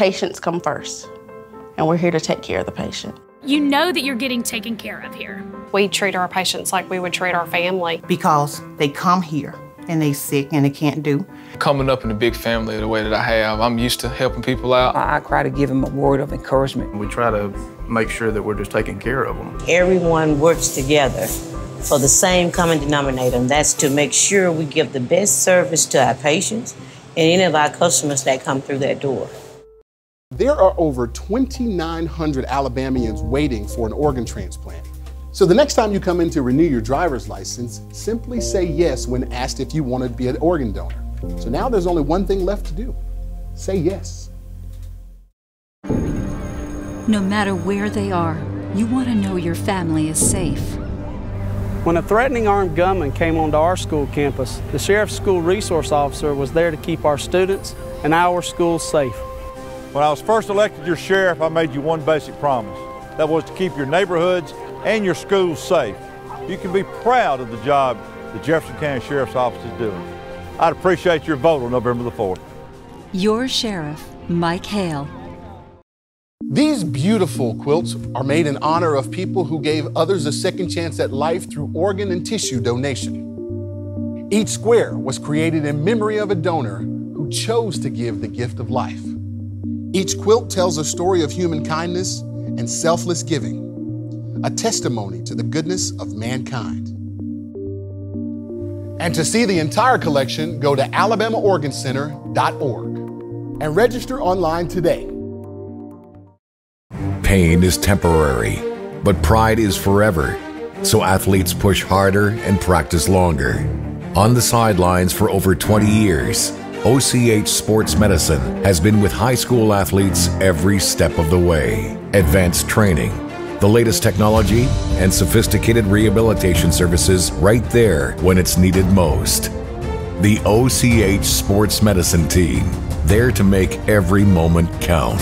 patients come first, and we're here to take care of the patient. You know that you're getting taken care of here. We treat our patients like we would treat our family. Because they come here and they sick and they can't do. Coming up in a big family the way that I have, I'm used to helping people out. I try to give them a word of encouragement. We try to make sure that we're just taking care of them. Everyone works together for the same common denominator, and that's to make sure we give the best service to our patients and any of our customers that come through that door. There are over 2,900 Alabamians waiting for an organ transplant. So the next time you come in to renew your driver's license, simply say yes when asked if you want to be an organ donor. So now there's only one thing left to do. Say yes. No matter where they are, you want to know your family is safe. When a threatening armed gunman came onto our school campus, the Sheriff's School Resource Officer was there to keep our students and our school safe. When I was first elected your sheriff, I made you one basic promise. That was to keep your neighborhoods and your schools safe. You can be proud of the job the Jefferson County Sheriff's Office is doing. I'd appreciate your vote on November the 4th. Your Sheriff, Mike Hale. These beautiful quilts are made in honor of people who gave others a second chance at life through organ and tissue donation. Each square was created in memory of a donor who chose to give the gift of life. Each quilt tells a story of human kindness and selfless giving a testimony to the goodness of mankind. And to see the entire collection, go to alabamaorgancenter.org and register online today. Pain is temporary, but pride is forever. So athletes push harder and practice longer. On the sidelines for over 20 years, OCH Sports Medicine has been with high school athletes every step of the way. Advanced training, the latest technology, and sophisticated rehabilitation services right there when it's needed most. The OCH Sports Medicine Team, there to make every moment count.